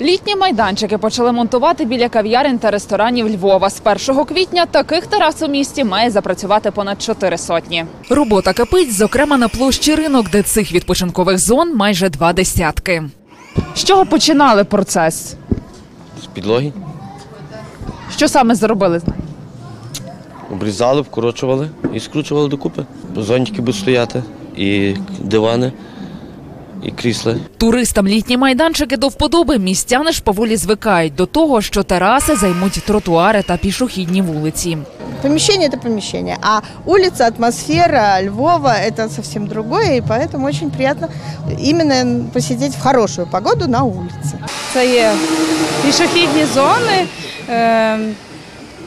Літні майданчики почали монтувати біля кав'ярень та ресторанів Львова. З 1 квітня таких терас у місті має запрацювати понад чотири сотні. Робота кипить, зокрема на площі ринок, де цих відпочинкових зон майже два десятки. З чого починали процес? З підлоги. Що саме зробили? Обрізали, вкорочували і скручували докупи. Зонтики будуть стояти, і дивани, і крісла. Туристам літні майданчики до вподоби містяни ж поволі звикають до того, що тераси займуть тротуари та пішохідні вулиці. Помещение – это помещение, а улица, атмосфера Львова – это совсем другое, и поэтому очень приятно именно посидеть в хорошую погоду на улице. Це є пішохідні зони.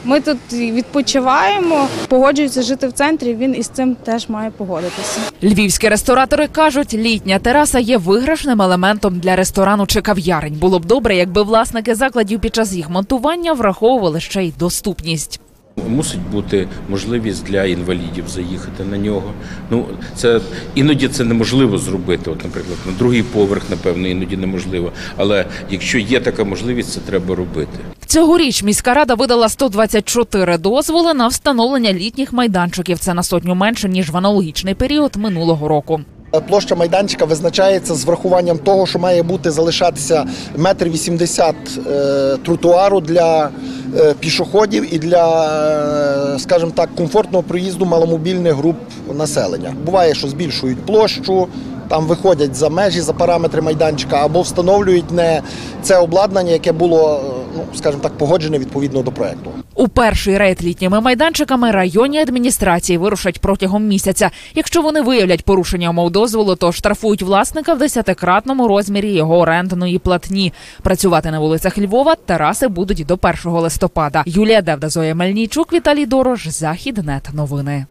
ми тут відпочиваємо, погоджується жити в центрі. Він із цим теж має погодитися. Львівські ресторатори кажуть, літня тераса є виграшним елементом для ресторану чи кав'ярень. Було б добре, якби власники закладів під час їх монтування враховували ще й доступність. Мусить бути можливість для інвалідів заїхати на нього. Ну це іноді це неможливо зробити. От, наприклад, на другий поверх, напевно, іноді неможливо. Але якщо є така можливість, це треба робити. Цьогоріч міська рада видала 124 дозволи на встановлення літніх майданчиків. Це на сотню менше ніж в аналогічний період минулого року. Площа майданчика визначається з врахуванням того, що має бути залишатися метр вісімдесят е, тротуару для е, пішоходів і для, е, скажімо так, комфортного проїзду маломобільних груп населення. Буває, що збільшують площу. Там виходять за межі, за параметри майданчика, або встановлюють не це обладнання, яке було, ну скажімо так, погоджене відповідно до проекту. У перший рейд літніми майданчиками районні адміністрації вирушать протягом місяця. Якщо вони виявлять порушення умов дозволу, то штрафують власника в десятикратному розмірі його орендної платні. Працювати на вулицях Львова тераси будуть до 1 листопада. Юлія Девда, Зоя Мельнійчук, Віталій Дорож, Західнет. Новини.